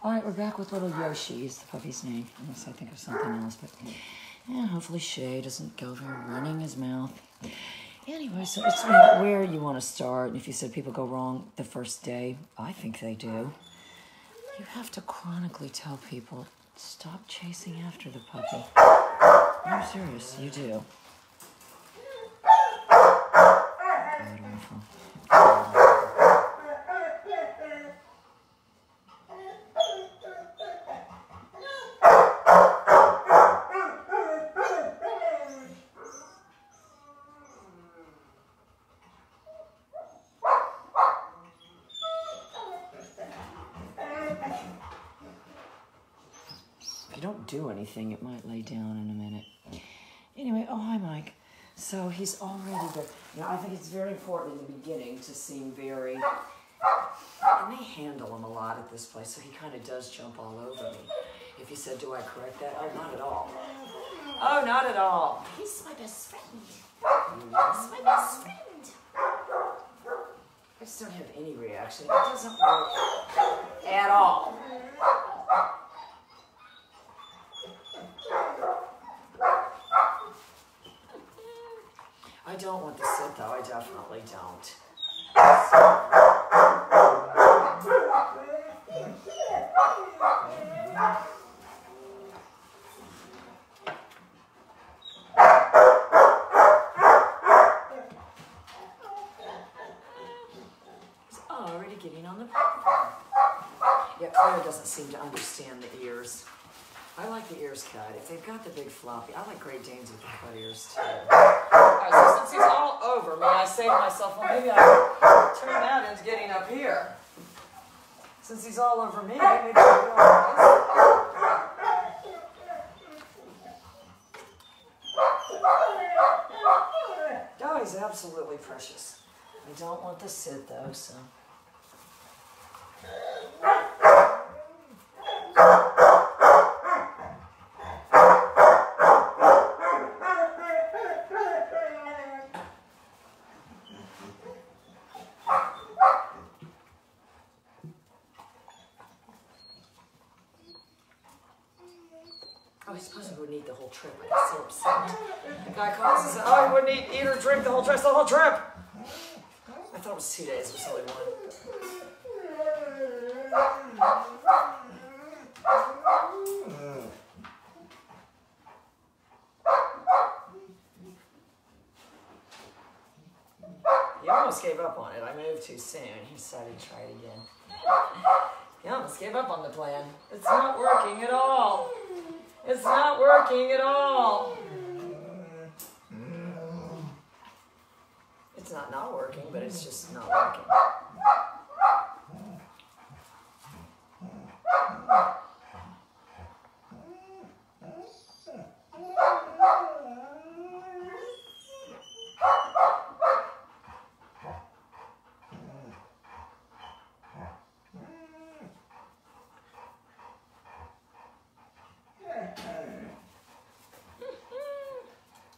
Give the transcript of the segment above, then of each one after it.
All right, we're back with little Yoshi. Is the puppy's name? Unless I think of something else, but yeah, hopefully Shay doesn't go over running his mouth. Anyway, so it's where you want to start. And if you said people go wrong the first day, I think they do. You have to chronically tell people stop chasing after the puppy. I'm serious, you do awful. If you it might lay down in a minute. Anyway, oh hi Mike. So he's already there. Know, I think it's very important in the beginning to seem very and they handle him a lot at this place, so he kind of does jump all over me. If you said, do I correct that? Oh, not at all. Oh, not at all. He's my best friend. He's my best friend. I just don't have any reaction. It doesn't work at all. I don't want to sit though. I definitely don't. He's already getting on the platform. Yeah, Claire doesn't seem to understand the ears. I like the ears cut. If they've got the big floppy, I like Great Danes with the cut ears too. Since he's all over me, I say to myself, well, maybe I turn that into getting up here. Since he's all over me, maybe I can go. Oh, he's absolutely precious. I don't want to sit though, so. Oh, I suppose we would need the whole trip. I get so upset. The guy calls and says, oh, he wouldn't eat, eat or drink the whole trip. the whole trip. I thought it was two days. It was only one. He almost gave up on it. I moved too soon. He decided to try it again. He almost gave up on the plan. It's not working at all. It's not working at all. It's not not working, but it's just not working.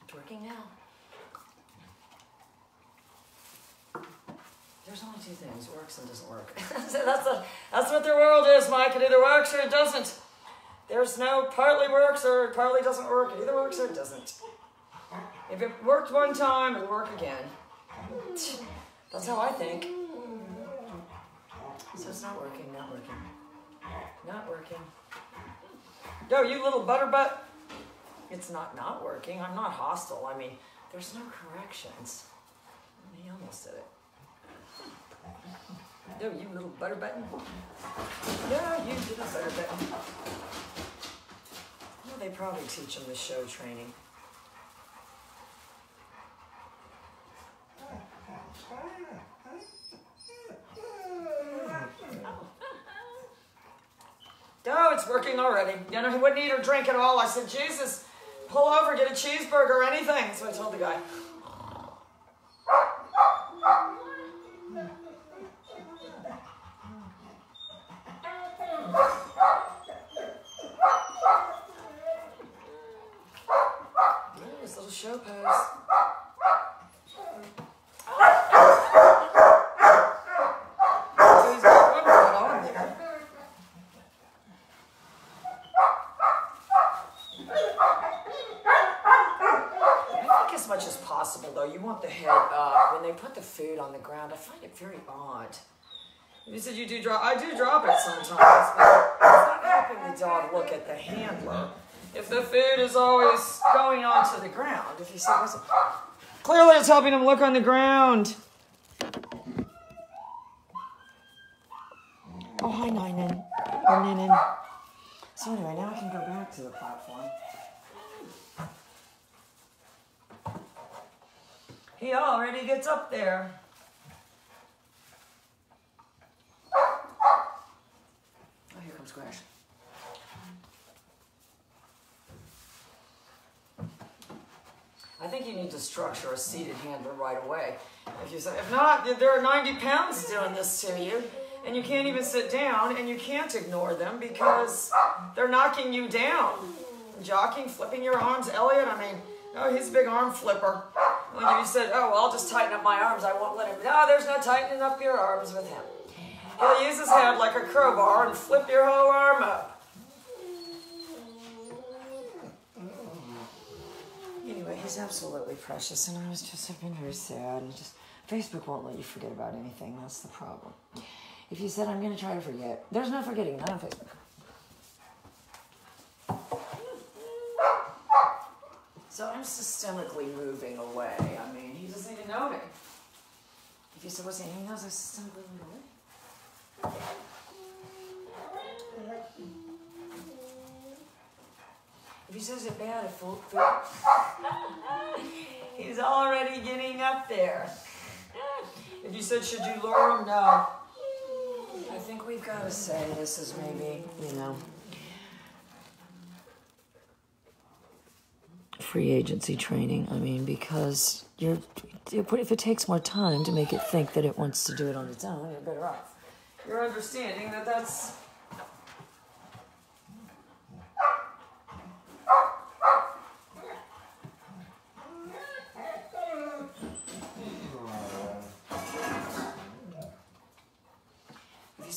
It's working now. There's two things: works and doesn't work. So that's a, that's what the world is, Mike. It either works or it doesn't. There's no partly works or partly doesn't work. It either works or it doesn't. If it worked one time, it'll work again. That's how I think. So it's not working, not working. Not working. Yo, you little butter butterbutt. It's not not working. I'm not hostile. I mean, there's no corrections. He almost did it. Yo, you little butter button. Yeah, you little butter button. Well, they probably teach them the show training. Oh, it's working already. You know, he wouldn't eat or drink at all. I said, Jesus, pull over, get a cheeseburger or anything. So I told the guy. Nice little show pose. So he's got one foot on there. put the food on the ground. I find it very odd. You said you do drop. I do drop it sometimes, but it's not helping the dog look at the handler. If the food is always going onto the ground, if you see, clearly it's helping him look on the ground. Oh, hi, Ninen. Or Ninin. So anyway, now I can go back to the platform. He already gets up there. Oh, here comes Crash. I think you need to structure a seated handler right away. If you say, if not, there are 90 pounds doing this to you, and you can't even sit down, and you can't ignore them because they're knocking you down. Jocking, flipping your arms, Elliot. I mean, oh, he's a big arm flipper. When you said, oh, well, I'll just tighten up my arms, I won't let him. No, there's no tightening up your arms with him. He'll use his hand like a crowbar and flip your whole arm up. He's absolutely precious, and I was just, I've been very sad, and just, Facebook won't let you forget about anything, that's the problem. If you said, I'm going to try to forget, there's no forgetting, not on Facebook. So I'm systemically moving away. I mean, he doesn't even know me. If you said, what's he, knows I'm systemically moving away. If he says it bad, if food, he's already getting up there. If you said, should you lure him? No. I think we've got to say this is maybe, you know, free agency training. I mean, because you're, if it takes more time to make it think that it wants to do it on its own, you're better off. You're understanding that that's.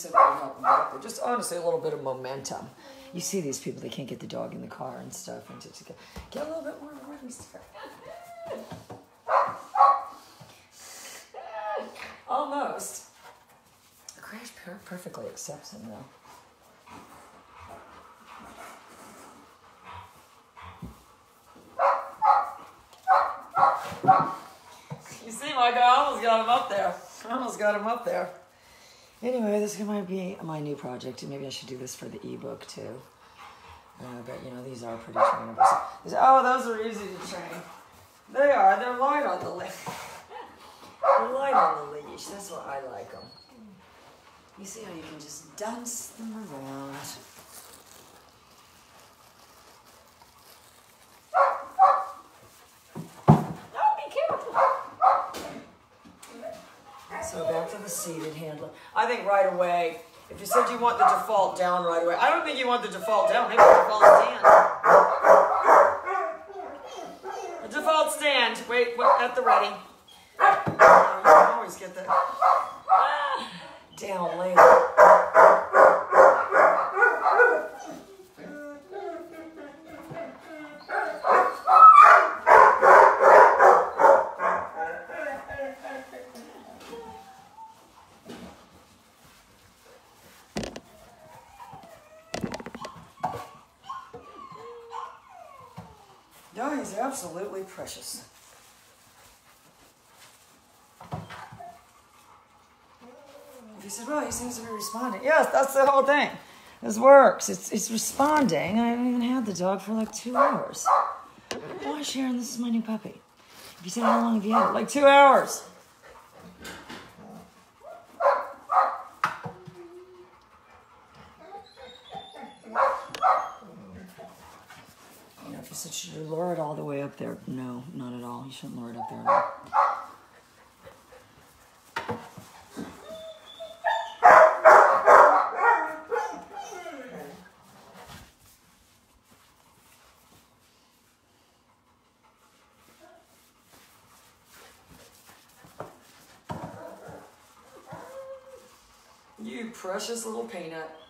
Said would help them get there, just honestly a little bit of momentum. You see these people, they can't get the dog in the car and stuff, and just get, get a little bit more release Almost. Crash per- perfectly accepts him though. You see, Mike, I almost got him up there. I almost got him up there. Anyway, this might be my new project, and maybe I should do this for the ebook too. Uh, but you know, these are pretty trainable. So, oh, those are easy to train. They are. They're light on the leash. They're light on the leash. That's why I like them. You see how you can just dance them around. So back to the seated handler. I think right away, if you said you want the default down right away, I don't think you want the default down. Maybe the default stand. The default stand. Wait, wait at the ready. You always get that down later. No, he's absolutely precious. He said, well, he seems to be responding. Yes, that's the whole thing. This works. It's, it's responding. I haven't even had the dog for like two hours. Why, Sharon, this is my new puppy. If you said, how long have you had it? Like two hours. You know, if you said, should you lure it all the way up there? No, not at all. You shouldn't lure it up there. You precious little peanut.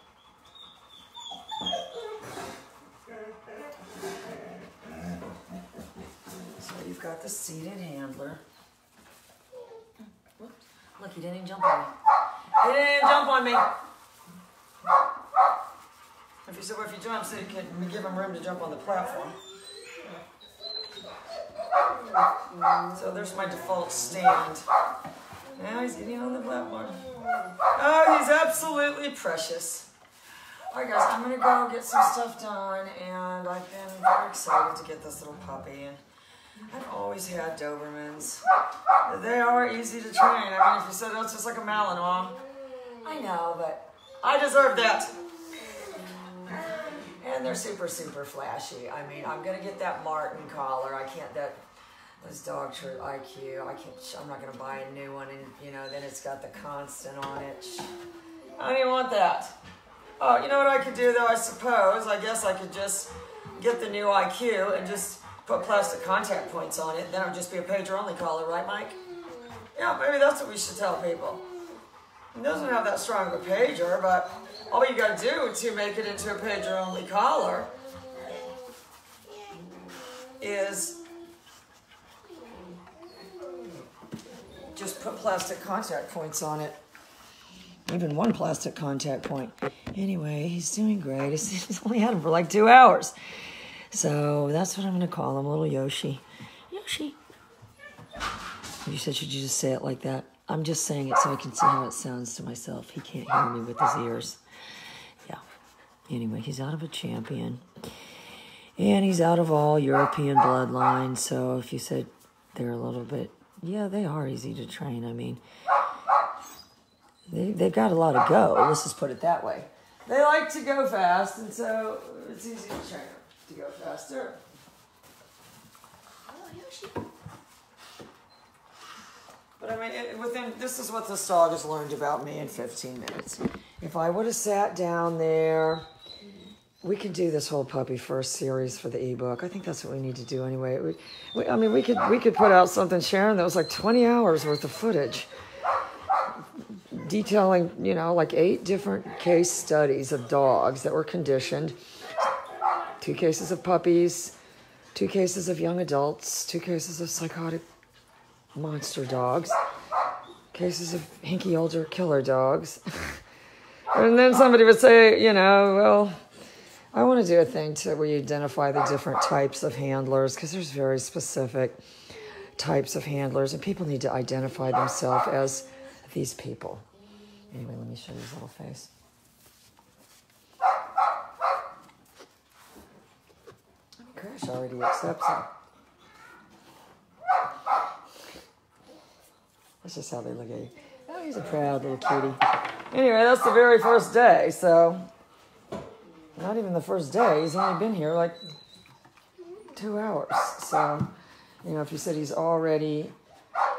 The seated handler. Look, he didn't even jump on me. He didn't even jump on me. If you said, well, if he jumps, then you can give him room to jump on the platform. So there's my default stand. Now he's getting on the platform. Oh, he's absolutely precious. All right, guys, I'm gonna go get some stuff done, and I've been very excited to get this little puppy. I've always had Dobermans. They are easy to train. I mean, if you said that's just like a Malinois, I know, but I deserve that. And they're super, super flashy. I mean, I'm gonna get that Martin collar. I can't that those dogs are IQ. I can't. I'm not gonna buy a new one, and you know, then it's got the constant on it. I don't even want that. Oh, you know what I could do though? I suppose. I guess I could just get the new IQ and just put plastic contact points on it. Then it would just be a pager only collar, right, Mike? Yeah, maybe that's what we should tell people. It doesn't have that strong of a pager, but all you gotta do to make it into a pager only collar is just put plastic contact points on it. Even one plastic contact point. Anyway, he's doing great. He's only had him for like two hours. So that's what I'm going to call him, little Yoshi. Yoshi. You said, should you just say it like that? I'm just saying it so I can see how it sounds to myself. He can't hear me with his ears. Yeah. Anyway, he's out of a champion. And he's out of all European bloodlines. So if you said they're a little bit, yeah, they are easy to train. I mean, they, they've got a lot of go. Let's just put it that way. They like to go fast, and so it's easy to train to go faster. Oh, Yoshi. But I mean, it, within this is what this dog has learned about me in 15 minutes. If I would have sat down there, we could do this whole puppy first series for the ebook. I think that's what we need to do anyway. We, we, I mean, we could we could put out something, Sharon, that was like 20 hours worth of footage detailing, you know, like eight different case studies of dogs that were conditioned. Two cases of puppies, two cases of young adults, two cases of psychotic monster dogs, cases of hinky older killer dogs. and then somebody would say, you know, well, I want to do a thing to where you identify the different types of handlers because there's very specific types of handlers, and people need to identify themselves as these people. Anyway, let me show you his little face. Crash already accepts him. That's just how they look at you. Oh, he's a proud little cutie. Anyway, that's the very first day, so not even the first day. He's only been here like two hours. So, you know, if you said he's already,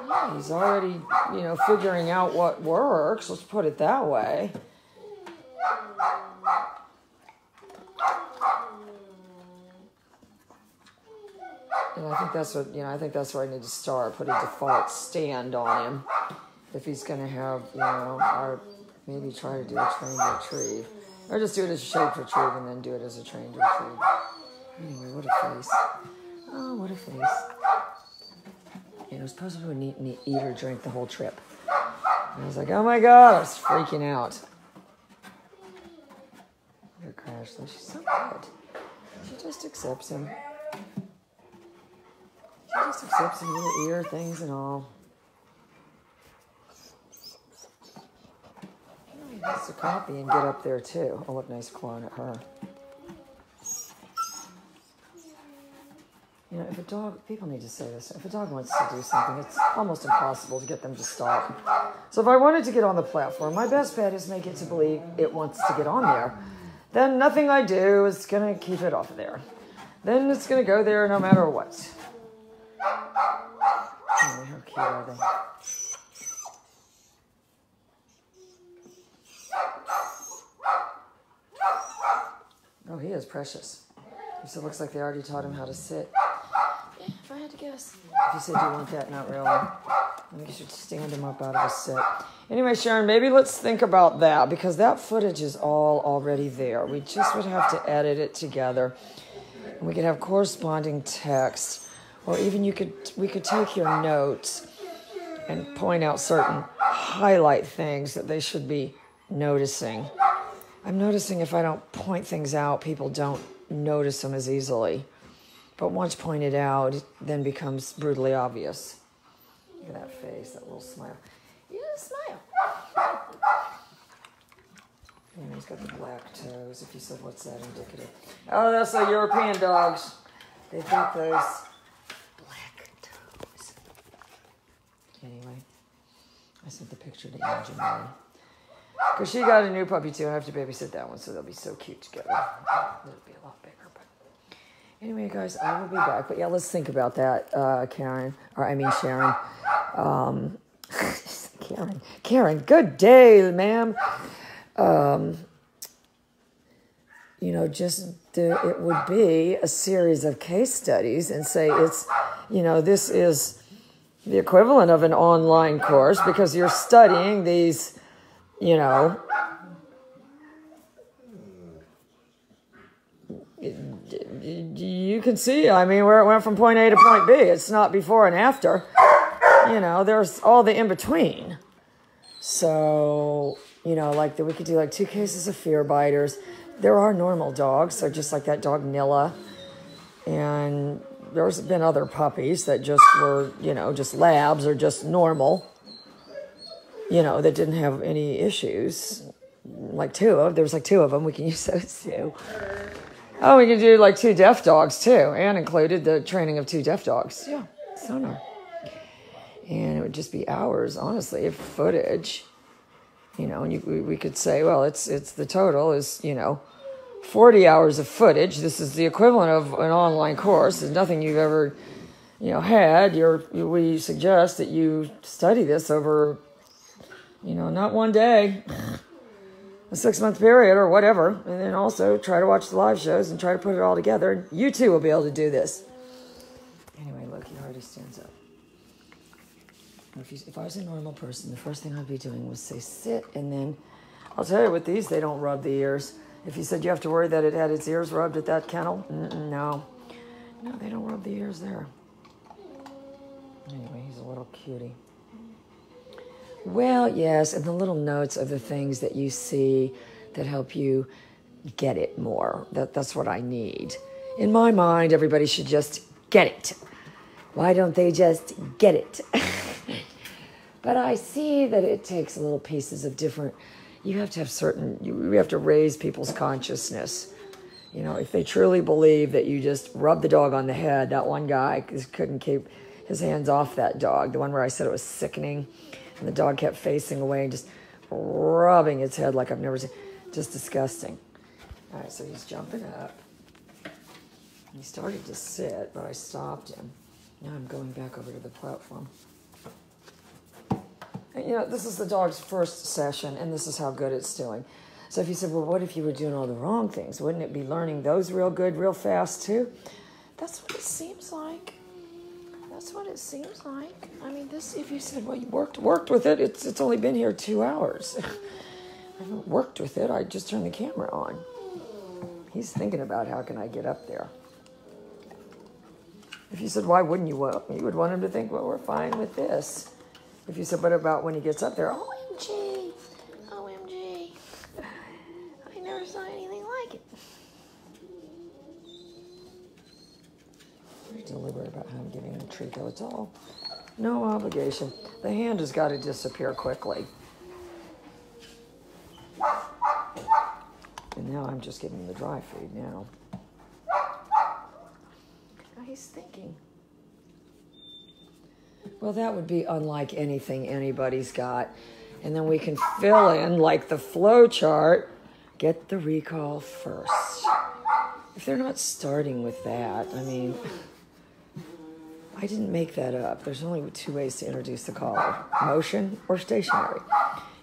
yeah, he's already, you know, figuring out what works. Let's put it that way. And I think that's what you know. I think that's where I need to start. Put a default stand on him if he's going to have you know, or maybe try to do a trained retrieve, or just do it as a shaped retrieve and then do it as a trained retrieve. Anyway, what a face! Oh, what a face! It was supposed to eat, eat, or drink the whole trip. And I was like, oh my god, I was freaking out. Crash, though. She's so good. She just accepts him. She just accepts him, little ear things and all. He wants to copy and get up there too. Oh, what nice clawing at her. You know, if a dog, people need to say this, if a dog wants to do something, it's almost impossible to get them to stop. So if I wanted to get on the platform, my best bet is make it to believe it wants to get on there. Then nothing I do is going to keep it off of there. Then it's going to go there no matter what. Oh, how cute are they? Oh, he is precious. So it looks like they already taught him how to sit. Yeah, if I had to guess. If you said you want that, not really. I think you should stand him up out of a sit. Anyway, Sharon, maybe let's think about that because that footage is all already there. We just would have to edit it together. And we could have corresponding text. Or even you could we could take your notes and point out certain highlight things that they should be noticing. I'm noticing if I don't point things out, people don't notice them as easily. But once pointed out, it then becomes brutally obvious. Look at that face, that little smile. You smile. And he's got the black toes. If you said, what's that indicative? Oh, that's the European dogs. They've got those black toes. Anyway, I sent the picture to Angel Because she got a new puppy too. I have to babysit that one, so they'll be so cute together. It'll be a lot bigger. But anyway, guys, I will be back. But yeah, let's think about that, uh, Karen. Or I mean, Sharon. Um, Karen. Karen, good day, ma'am um, you know, just it would be a series of case studies and say it's, you know, this is the equivalent of an online course because you're studying these, you know, you can see, I mean, where it went from point A to point B. It's not before and after. You know, there's all the in between. So, you know, like that we could do like two cases of fear biters. There are normal dogs, so just like that dog Nilla. And there's been other puppies that just were, you know, just labs or just normal, you know, that didn't have any issues. Like two of, there was like two of them. We can use those too. Oh, we can do like two deaf dogs too, and included the training of two deaf dogs. Yeah, sonar and it would just be hours, honestly, of footage. You know, and you, we could say, well, it's it's the total is you know, forty hours of footage. This is the equivalent of an online course. There's nothing you've ever, you know, had. You're we suggest that you study this over, you know, not one day, a six month period or whatever, and then also try to watch the live shows and try to put it all together. You too will be able to do this. Anyway, Loki Hardy stands up. If, you, if I was a normal person, the first thing I'd be doing was say sit, and then I'll tell you with these, they don't rub the ears. If you said you have to worry that it had its ears rubbed at that kennel, no, no, they don't rub the ears there. Anyway, he's a little cutie. Well, yes, and the little notes of the things that you see that help you get it more. That, that's what I need. In my mind, everybody should just get it. Why don't they just get it? But I see that it takes little pieces of different. You have to have certain. You, have to raise people's consciousness. You know, if they truly believe that you just rub the dog on the head, that one guy couldn't keep his hands off that dog. The one where I said it was sickening, and the dog kept facing away and just rubbing its head like I've never seen. Just disgusting. All right, so he's jumping up. He started to sit, but I stopped him. Now I'm going back over to the platform you know, this is the dog's first session, and this is how good it's doing. So if you said, well, what if you were doing all the wrong things? Wouldn't it be learning those real good, real fast too? That's what it seems like. That's what it seems like. I mean, this. If you said, well, you worked worked with it, it's it's only been here two hours. I haven't worked with it. I just turned the camera on. He's thinking about how can I get up there. If you said, why wouldn't you? Well, you would want him to think, well, we're fine with this. If you said, what about when he gets up there? OMG, OMG. I never saw anything like it. Very deliberate about how I'm giving a treat, though. It's all no obligation. The hand has got to disappear quickly. And now I'm just giving him the dry food now. Now he's thinking. Well, that would be unlike anything anybody's got. And then we can fill in like the flow chart, get the recall first. If they're not starting with that, I mean, I didn't make that up. There's only two ways to introduce the collar motion or stationary.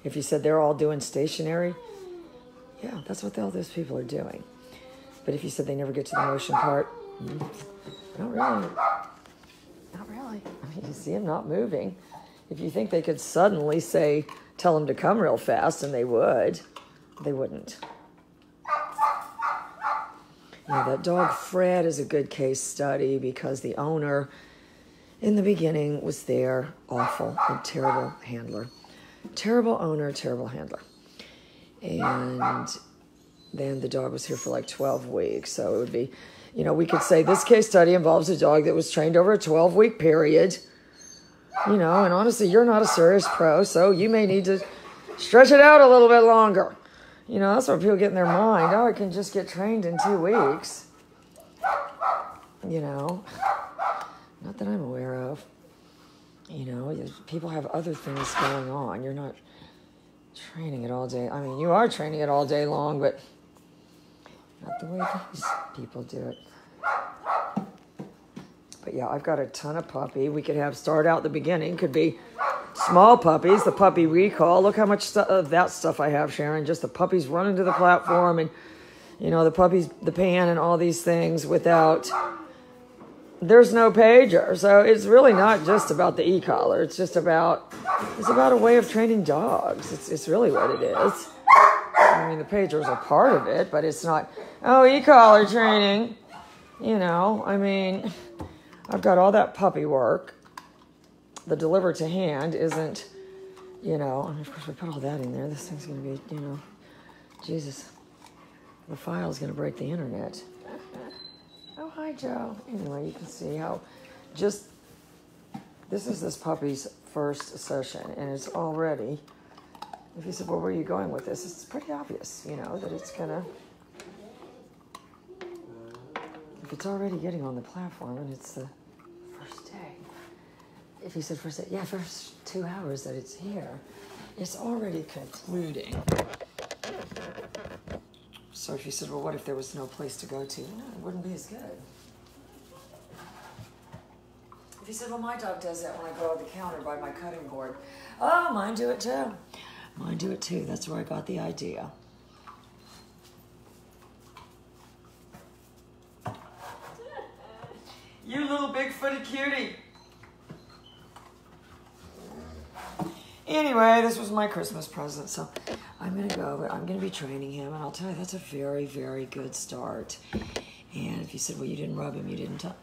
If you said they're all doing stationary, yeah, that's what all those people are doing. But if you said they never get to the motion part, mm, not really. Really. I mean, you see them not moving. If you think they could suddenly say, tell them to come real fast, and they would, they wouldn't. Yeah, that dog Fred is a good case study because the owner in the beginning was there, awful, a terrible handler. terrible owner, terrible handler. And then the dog was here for like 12 weeks. So it would be, you know, we could say this case study involves a dog that was trained over a 12 week period. You know, and honestly, you're not a serious pro, so you may need to stretch it out a little bit longer. You know, that's what people get in their mind. Oh, I can just get trained in two weeks. You know, not that I'm aware of. You know, people have other things going on. You're not training it all day. I mean, you are training it all day long, but not the way these people do it. But yeah, I've got a ton of puppy. We could have start out the beginning. Could be small puppies, the puppy recall. Look how much of that stuff I have, Sharon. Just the puppies running to the platform and, you know, the puppies, the pan and all these things without, there's no pager. So it's really not just about the e-collar. It's just about, it's about a way of training dogs. It's, it's really what it is. Mean, the pager is a part of it, but it's not, oh, e-collar training. You know, I mean, I've got all that puppy work the deliver to hand isn't, you know, and of course we put all that in there. This thing's going to be, you know, Jesus, the file's going to break the internet. oh, hi, Joe. Anyway, you can see how just this is this puppy's first session, and it's already. If you said, well, where are you going with this? It's pretty obvious, you know, that it's gonna. If it's already getting on the platform and it's the first day, if you said first, day, yeah, first two hours that it's here, it's already concluding. So if you said, well, what if there was no place to go to? No, it wouldn't be as good. If you said, well, my dog does that when I go to the counter by my cutting board. Oh, mine do it too. Mine do it too. That's where I got the idea. You little big-footed cutie. Anyway, this was my Christmas present, so I'm gonna go, I'm gonna be training him, and I'll tell you, that's a very, very good start. And if you said, well, you didn't rub him, you didn't touch,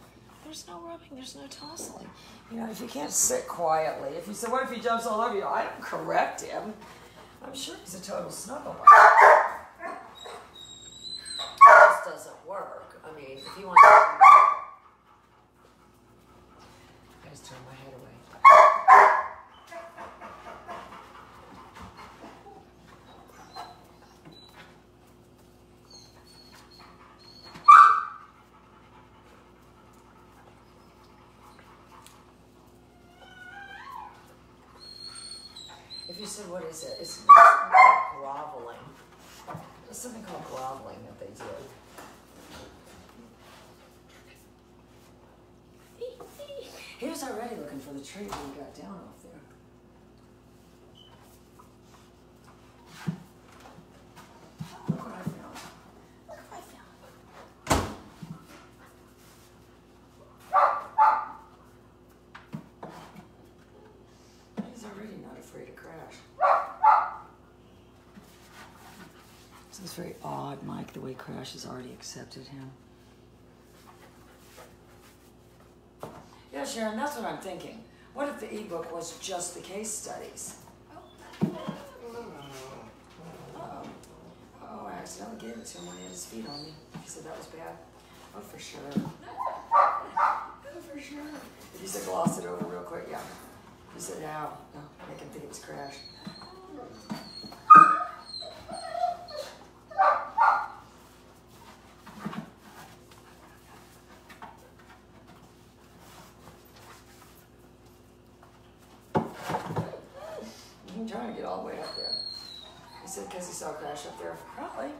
there's no rubbing, there's no tousling. You know, if you can't sit quietly, if you said, what if he jumps all over you? I don't correct him. I'm sure he's a total snuggle. This doesn't work. I mean, if you want to... I just turn my head away. If you said, what is it? It's groveling. It's something called groveling that they do. He was already looking for the tree when he got down off there. Look what I found. Look what I found. He's already not afraid to crash. So it's very odd, Mike, the way Crash has already accepted him. Yeah, Sharon, that's what I'm thinking. What if the ebook was just the case studies? Oh. Uh-oh. Oh, I accidentally gave it to him when he had his feet on me. He said that was bad. Oh, for sure. Oh, for sure. If you said gloss it over real quick, yeah. He said, "Ow!" No, make him think it was Crash. I'm trying to get all the way up there. He said, because he saw a Crash up there. Probably.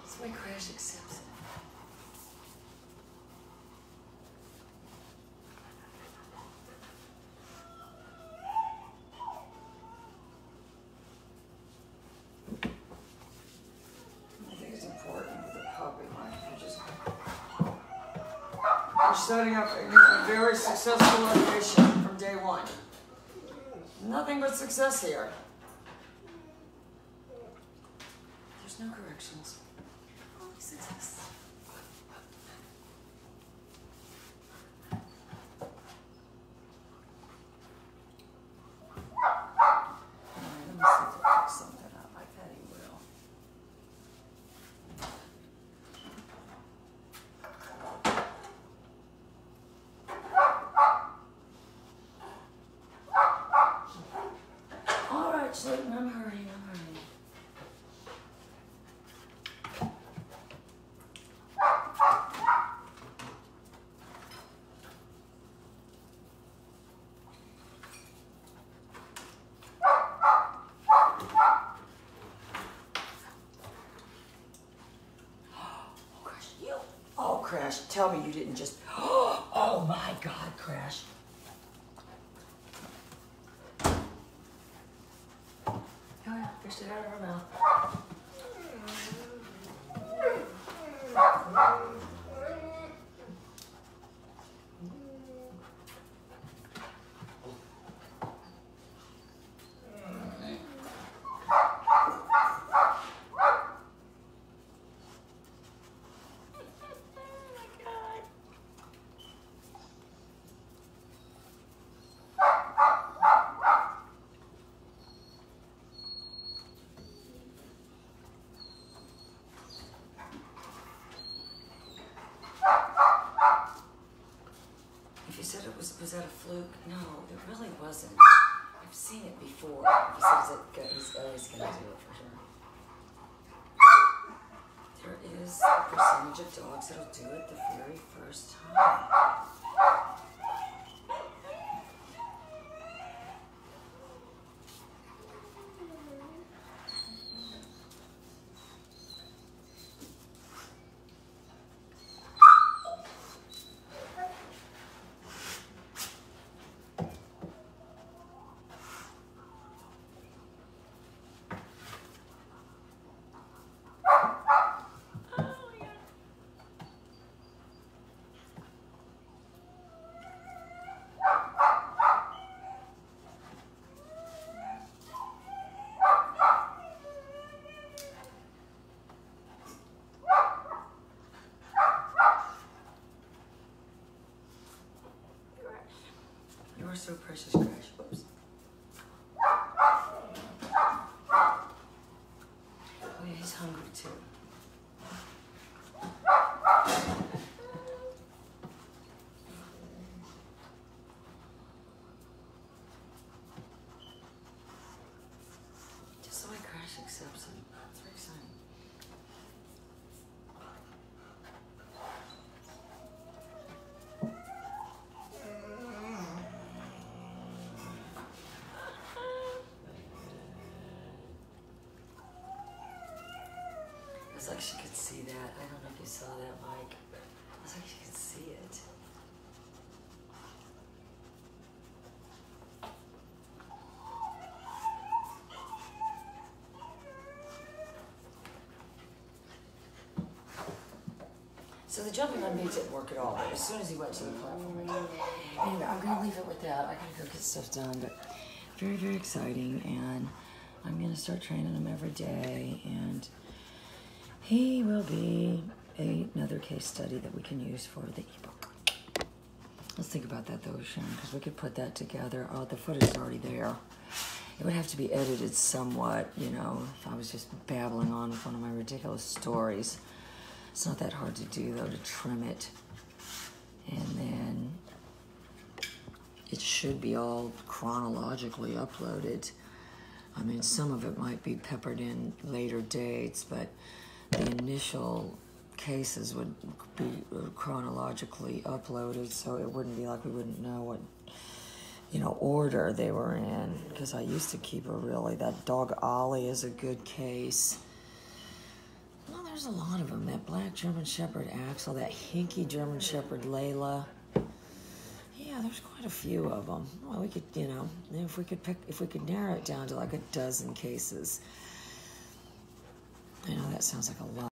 That's the way Crash accepts it. I think it's important with the puppy, like you just you're setting up a, very successful location from day one. Nothing but success here. There's no corrections. Only success. Alright, let me see if I pick something up. I bet he will. Alright, Slayton, I'm hurrying, I'm hurrying. Oh, Crash, you. Oh, Crash, tell me you didn't just. Oh my God, Crash. Oh yeah, fished it out of her mouth. It was was that a fluke, no, it really wasn't. I've seen it before. He says it, he's always gonna do it for sure. There is a percentage of dogs that'll do it the very first time. So precious. Whoops. Oh yeah, he's hungry too. Just the way Crash accepts him. It's very exciting. Like she could see that. I don't know if you saw that, Mike. It's like she could see it. So the jumping on me didn't work at all. But as soon as he went to the platform, I anyway, I'm gonna leave it with that. I gotta go get stuff done, but very, very exciting, and I'm gonna start training him every day, and he will be another case study that we can use for the ebook. Let's think about that though, Sharon, because we could put that together. Oh, the footage is already there. It would have to be edited somewhat, you know, if I was just babbling on with one of my ridiculous stories. It's not that hard to do though, to trim it. And then it should be all chronologically uploaded. I mean, some of it might be peppered in later dates, but the initial cases would be chronologically uploaded, so it wouldn't be like we wouldn't know what you know order they were in. Because I used to keep a really that dog Ollie is a good case. Well, there's a lot of them. That black German Shepherd Axel, that hinky German Shepherd Layla. Yeah, there's quite a few of them. Well, we could, you know, if we could pick, if we could narrow it down to like a dozen cases. I know that sounds like a lot.